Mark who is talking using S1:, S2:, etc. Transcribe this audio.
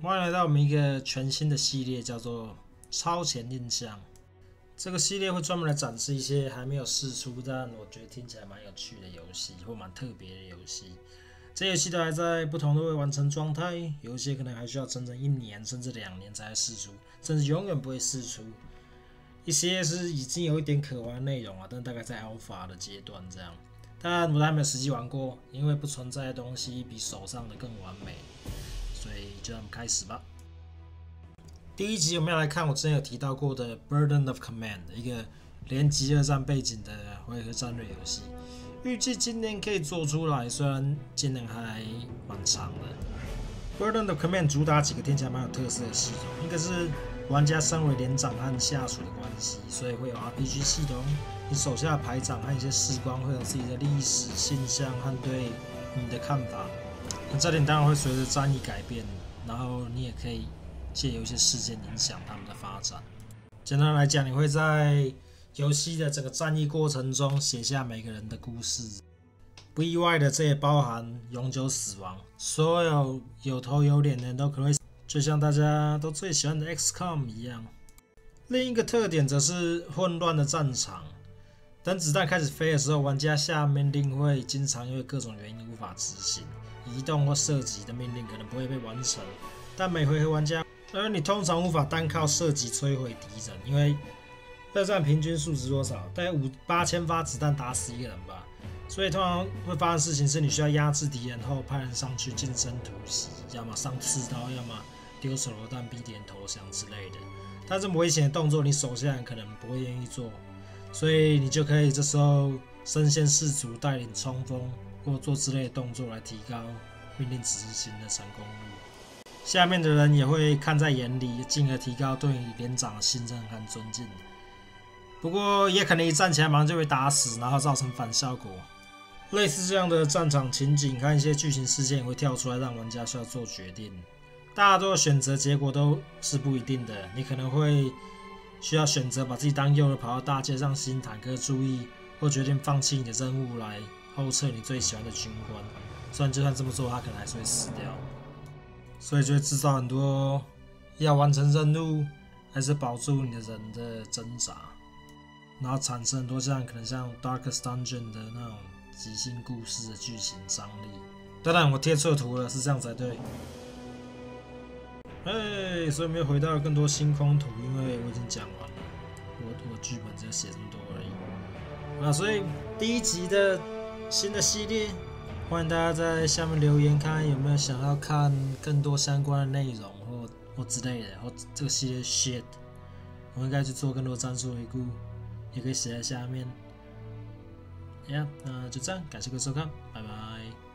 S1: 欢迎来到我们一个全新的系列，叫做“超前印象”。这个系列会专门来展示一些还没有试出，但我觉得听起来蛮有趣的游戏，或蛮特别的游戏。这游戏都还在不同的未完成状态，有一些可能还需要整整一年甚至两年才试出，甚至永远不会试出。一些是已经有一点可玩内容啊，但大概在 alpha 的阶段这样。但我还没有实际玩过，因为不存在的东西比手上的更完美，所以就让我们开始吧。第一集我们要来看我之前有提到过的《Burden of Command》，一个连极二战背景的回合战略游戏，预计今年可以做出来，虽然今年还蛮长的。《Burden of Command》主打几个听起来蛮有特色的系统，一个是玩家身为连长和下属的关系，所以会有 RPG 系统。你手下的排长和一些士官会有自己的历史现象和对你的看法，这点当然会随着战役改变，然后你也可以借由一些事件影响他们的发展。简单来讲，你会在游戏的整个战役过程中写下每个人的故事，不意外的，这也包含永久死亡。所有有头有脸的人都可能会，就像大家都最喜欢的 XCOM 一样。另一个特点则是混乱的战场。等子弹开始飞的时候，玩家下命令会经常因为各种原因无法执行，移动或射击的命令可能不会被完成。但每回合玩家，而你通常无法单靠射击摧毁敌人，因为二战平均数值多少？大概五八千发子弹打死一个人吧。所以通常会发生事情是你需要压制敌人后派人上去近身突袭，要么上刺刀，要么丢手榴弹逼敌人投降之类的。但这么危险的动作，你手下人可能不会愿意做。所以你就可以这时候身先士卒，带领冲锋或做之类的动作来提高命令执行的成功率。下面的人也会看在眼里，进而提高对连长的信任和尊敬。不过也可能一站起来马上就被打死，然后造成反效果。类似这样的战场情景，看一些剧情事件也会跳出来，让玩家需要做决定。大多选择结果都是不一定的，你可能会。需要选择把自己当诱饵跑到大街上吸引坦克注意，或决定放弃你的任务来后撤你最喜欢的军官。虽然就算这么做，他可能还是会死掉。所以就会制造很多要完成任务还是保住你的人的挣扎，然后产生很多像可能像 Darkest Dungeon 的那种即兴故事的剧情张力。当然我贴错图了，是这样才对。哎，所以没有回到更多星空图，因为我已经讲完了，我我剧本只有写这么多而已。那，所以第一集的新的系列，欢迎大家在下面留言，看看有没有想要看更多相关的内容或或之类的，或这个系列 shit，我应该去做更多战术回顾，也可以写在下面。好，那就这样，感谢各位收看，拜拜。